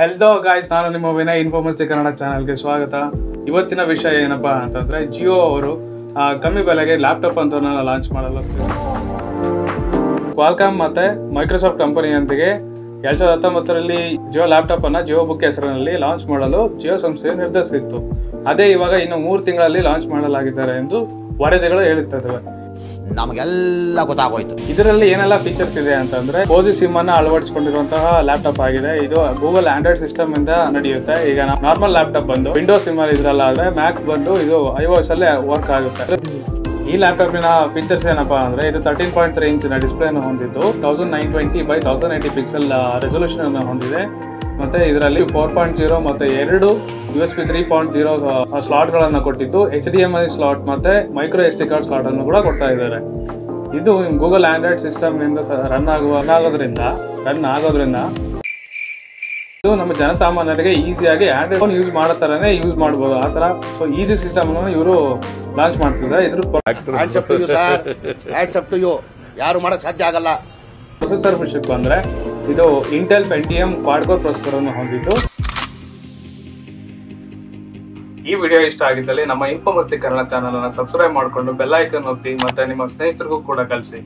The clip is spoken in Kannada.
ಹೆಲ್ದೋ ಗಾಯ್ಸ್ ನಾನು ನಿಮ್ಮ ವಿನಯ್ ಇನ್ಫೋಮಸ್ತಿ ಕನ್ನಡ ಚಾನಲ್ಗೆ ಸ್ವಾಗತ. ಇವತ್ತಿನ ವಿಷಯ ಏನಪ್ಪಾ ಅಂತಂದ್ರೆ ಜಿಯೋ ಅವರು ಕಮ್ಮಿ ಬೆಲೆಗೆ ಲ್ಯಾಪ್ಟಾಪ್ ಅಂತ ಲಾಂಚ್ ಮಾಡಲು ಕ್ವಾಲ್ಕಾಮ್ ಮತ್ತೆ ಮೈಕ್ರೋಸಾಫ್ಟ್ ಕಂಪನಿಯೊಂದಿಗೆ ಎರಡ್ ಸಾವಿರದ ಹತ್ತೊಂಬತ್ತರಲ್ಲಿ ಜಿಯೋ ಲ್ಯಾಪ್ಟಾಪ್ ಅನ್ನ ಜಿಯೋ ಬುಕ್ ಹೆಸರಿನಲ್ಲಿ ಲಾಂಚ್ ಮಾಡಲು ಜಿಯೋ ಸಂಸ್ಥೆ ನಿರ್ಧರಿಸಿತ್ತು. ಅದೇ ಇವಾಗ ಇನ್ನು ಮೂರು ತಿಂಗಳಲ್ಲಿ ಲಾಂಚ್ ಮಾಡಲಾಗಿದ್ದಾರೆ ಎಂದು ವರದಿಗಳು ಹೇಳುತ್ತವೆ ನಮಗೆಲ್ಲ ಗೊತ್ತಾಗೋಯ್ತು. ಇದರಲ್ಲಿ ಏನೆಲ್ಲ ಫೀಚರ್ಸ್ ಇದೆ ಅಂತಂದ್ರೆ ಫೋರ್ ಸಿಮ್ ಅನ್ನ ಅಳವಡಿಸಿಕೊಂಡಿರುವಂತಹ ಲ್ಯಾಪ್ಟಾಪ್ ಆಗಿದೆ. ಇದು ಗೂಗಲ್ ಆಂಡ್ರಾಯ್ಡ್ ಸಿಸ್ಟಮ್ ಇಂದ ನಡೆಯುತ್ತೆ. ಈಗ ನಾರ್ಮಲ್ ಲ್ಯಾಪ್ಟಾಪ್ ಬಂದು ವಿಂಡೋಸ್ ಸಿಮ್ ಅಲ್ಲಿ ಇದ್ರಲ್ಲ ಆದ್ರೆ ಮ್ಯಾಕ್ ಬಂದು ಇದು ಐಒಎಸ್ ಅಲ್ಲೇ ವರ್ಕ್ ಆಗುತ್ತೆ. ಈ ಲ್ಯಾಪ್ಟಾಪಿನ ಫೀಚರ್ಸ್ ಏನಪ್ಪಾ ಅಂದ್ರೆ ಇದು ತರ್ಟೀನ್ ಪಾಯಿಂಟ್ ತ್ರೀ ಇಂಚಿನ ಡಿಸ್ಪ್ಲೇ ಹೊಂದಿದ್ದು. Thousand nine twenty by thousand eighty pixel resolution ಅನ್ನು ಹೊಂದಿದೆ. ಮತ್ತೆ ಇದರಲ್ಲಿ ಫೋರ್ ಪಾಯಿಂಟ್ ಜೀರೋ ಮತ್ತೆ ಎರಡು U S B three point zero slot ಗಳನ್ನ ಕೊಟ್ಟಿದ್ದು H D M I slot ಮತ್ತೆ micro S D card slot ಅನ್ನು ಕೂಡ ಕೊಡ್ತಾ ಇದ್ದಾರೆ. ಇದು ಗೂಗಲ್ ಆಂಡ್ರಾಯ್ಡ್ ಸಿಸ್ಟಮ್ನಿಂದ ರನ್ ಆಗುವ ರನ್ ಆಗೋದ್ರಿಂದ ರನ್ ಆಗೋದ್ರಿಂದ ಇದು ನಮ್ಮ ಜನಸಾಮಾನ್ಯರಿಗೆ ಈಸಿಯಾಗಿ ಆಂಡ್ರಾಯ್ಡ್ ಫೋನ್ ಯೂಸ್ ಮಾಡೋ ಥರನೇ ಯೂಸ್ ಮಾಡ್ಬೋದು. ಆ ತರ ಸೊ ಈಸಿ ಸಿಸ್ಟಮ್ ಇವರು ಲಾಂಚ್ ಮಾಡ್ತಿದ್ದಾರೆ. ಇದ್ರ ಯಾರು ಮಾಡಕ್ ಸಾಧ್ಯ ಆಗಲ್ಲ. ಪ್ರೊಸೆಸರ್ ವಿಷಯಕ್ಕೆ ಬಂದ್ರೆ ಇದು ಇಂಟೆಲ್ ಪೆಂಟಿಎಂ ಕ್ವಾಡ್ಕೋರ್ ಪ್ರೊಸೆಸರ್ ಅನ್ನು ಹೊಂದಿದ್ದು. ಈ ವಿಡಿಯೋ ಇಷ್ಟ ಆಗಿದ್ದಲ್ಲಿ ನಮ್ಮ ಇನ್ಫೋಮಸ್ತಿ ಕನ್ನಡ ಚಾನಲ್ ಅನ್ನ ಸಬ್ಸ್ಕ್ರೈಬ್ ಮಾಡಿಕೊಂಡು ಬೆಲ್ ಐಕನ್ ಒತ್ತಿ ಮತ್ತೆ ನಿಮ್ಮ ಸ್ನೇಹಿತರಿಗೂ ಕೂಡ ಕಳಿಸಿ.